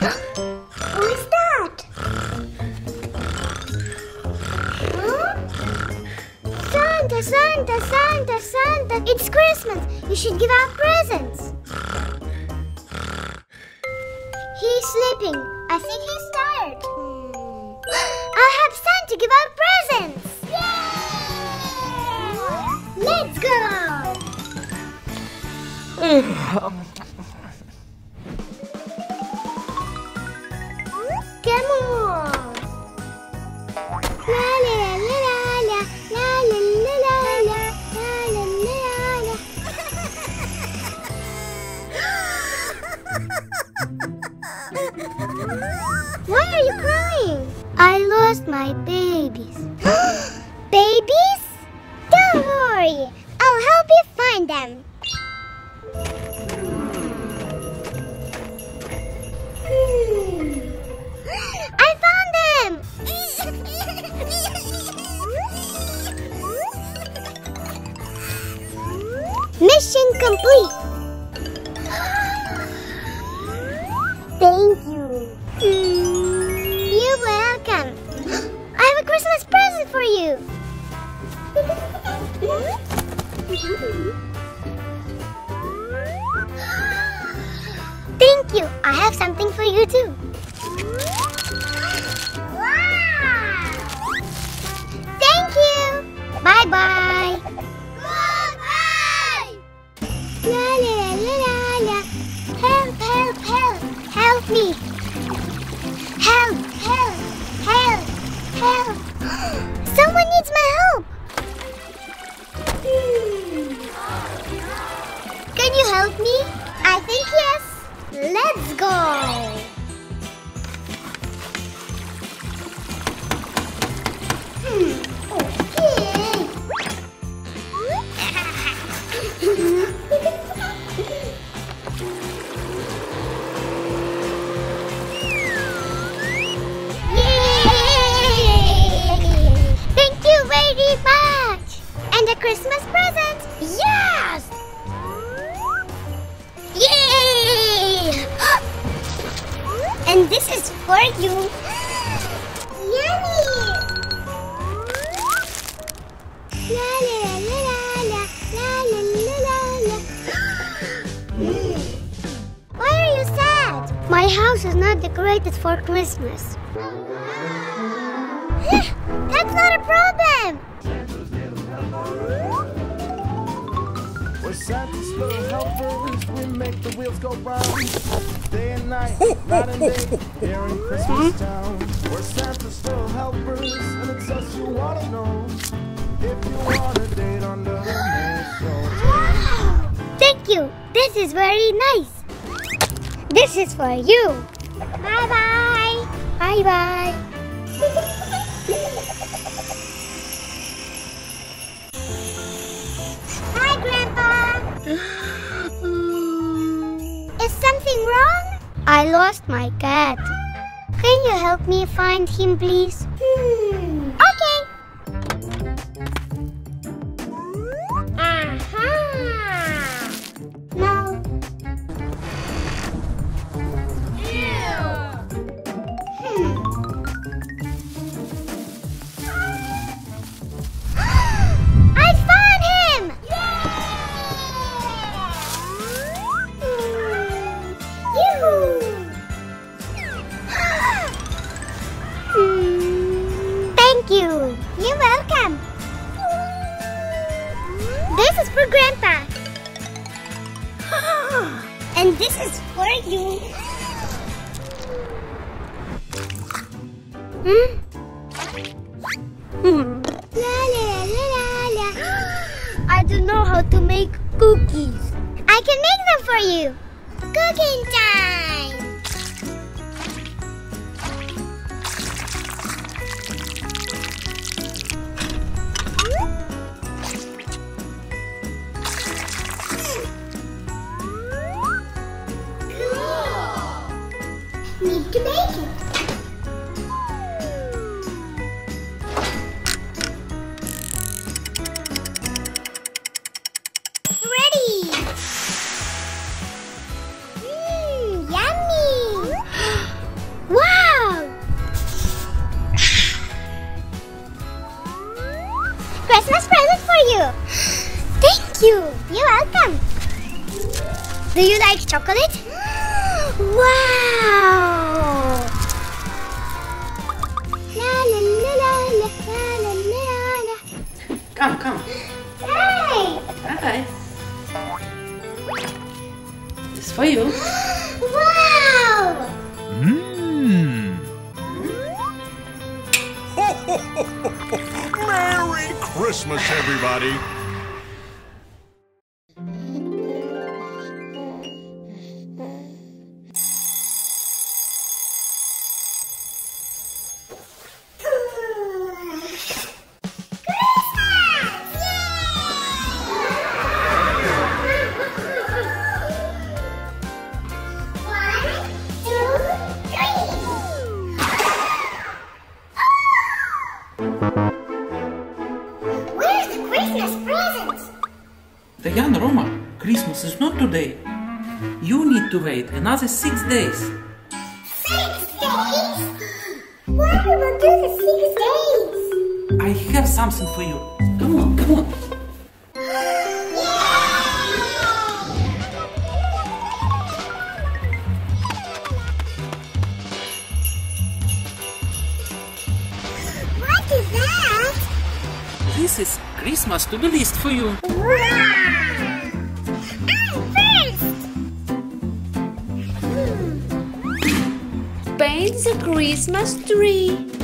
Who is that? Huh? Santa, Santa, Santa, Santa. It's Christmas. You should give out presents. He's sleeping. I think he's tired. Hmm. I'll have Santa give out presents. Let's go. Um, You're welcome. I have a Christmas present for you. Thank you. I have something for you too. Help me? I think yes. Let's go. Hmm, Yay! Thank you very much! And a Christmas present! For you. Yummy! La la la la la la la la la. Why are you sad? My house is not decorated for Christmas. That's not a problem. We're Santa's little helpers. We make the wheels go round. Day and night, night and day, here in Christmas town. We're Santa's little helpers, and it's us you wanna know. If you want a date under the mistletoe. Thank you. This is very nice. This is for you. Bye bye. Bye bye. I lost my cat. Can you help me find him, please? Hmm. this is for you. Hmm? Hmm. La la la la la. I don't know how to make cookies. I can make them for you. Cooking time. Do you like chocolate? wow! La la la la la la la la. Come, come. Hey! Hi. This for you. Wow! Mmm. Merry Christmas, everybody! Diana Roma, Christmas is not today. You need to wait another six days. Six days? What we will do the six days? I have something for you. Come on, come on. What is that? This is Christmas to the list for you. Wow! Paint the Christmas tree.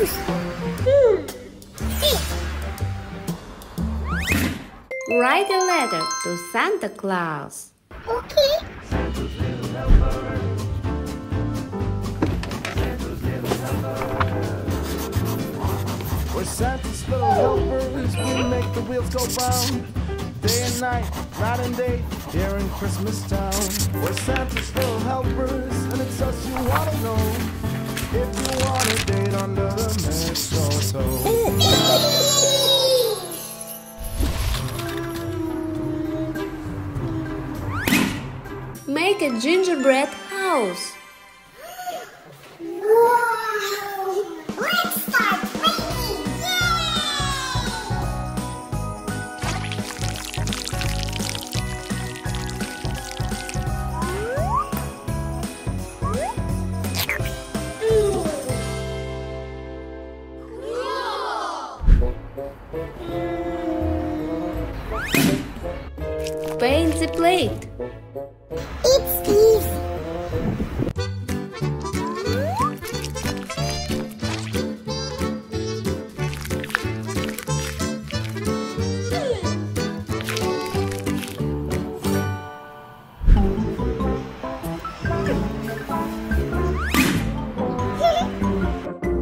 Hmm. Hmm. Write a letter to Santa Claus. Okay. We're Santa's little helpers. We make the wheels go round. Day and night, night and day, here in Christmas Town. We're Santa's little helpers, and it's us you wanna know. If you want a date under the mistletoe. Make a gingerbread house.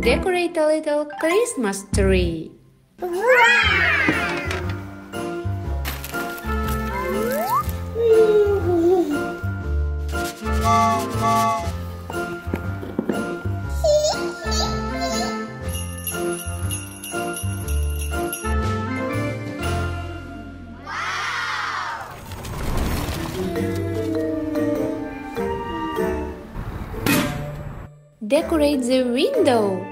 Decorate a little Christmas tree. Decorate the window.